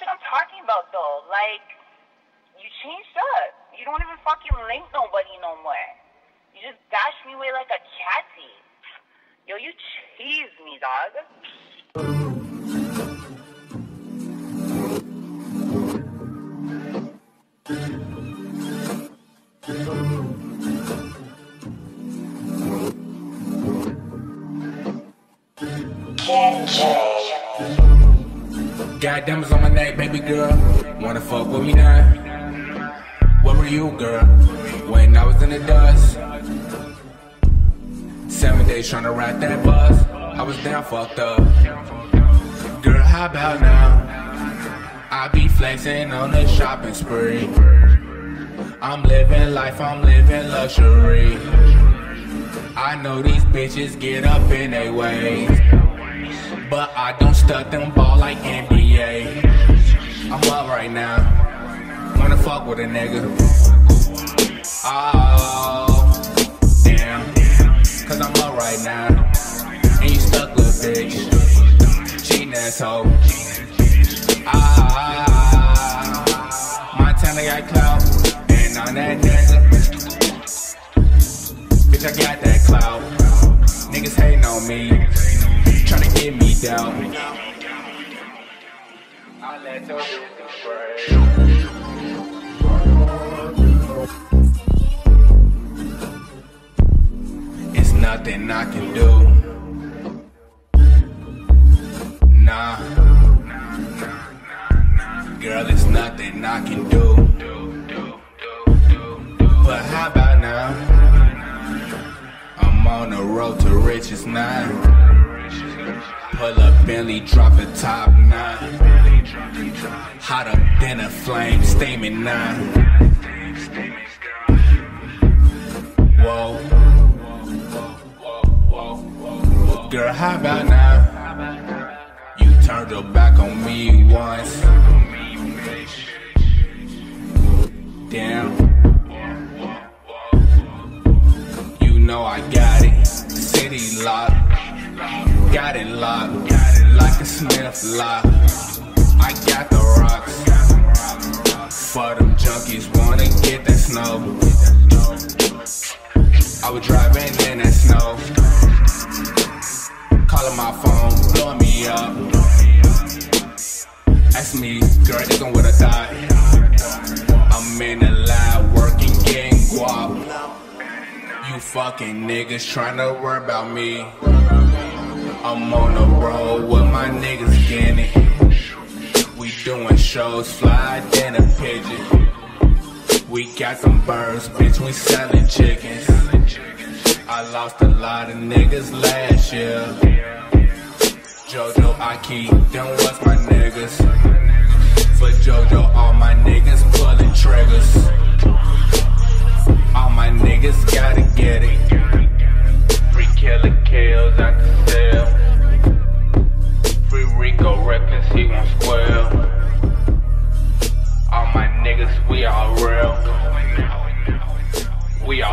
the what I'm talking about though. Like, you changed up. You don't even fucking link nobody no more. You just dash me away like a catty. Yo, you cheese me, dog. Got diamonds on my neck, baby girl. Wanna fuck with me now? Where were you, girl? When I was in the dust. Seven days trying to ride that bus. I was down fucked up. Girl, how about now? I be flexing on the shopping spree. I'm living life, I'm living luxury. I know these bitches get up in their ways. But I don't stud them ball like NBA. Fuck with a nigga. Oh, damn. Cause I'm up right now. And you stuck, little bitch. Cheating asshole. Ah, Montana got clout. And on that nigga. Bitch, I got that clout. Niggas hating on me. Tryna get me down. I let your music spray. It's nothing I can do. Nah. Girl, it's nothing I can do. But how about now? I'm on the road to riches now. Pull up Bentley, drop the top nine. Hotter than a flame, steaming nine. Whoa. Girl, how about now? You turned your back on me once. Damn. You know I got it. City locked. Got it locked. Like a sniff lock. I got the rocks. For them junkies wanna get that snow. I was driving in that snow. Calling my phone, blowing me up. Ask me, girl, they gon' what I thought. I'm in the lab working, getting guap. You fucking niggas tryna worry about me. I'm on the road with my niggas getting it. Doing shows, fly than a pigeon. We got some birds, bitch, we selling chickens. I lost a lot of niggas last year. Jojo, I keep them was my niggas. For Jojo, all my niggas pulling triggers. All my niggas gotta get it.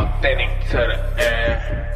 authentic to the end.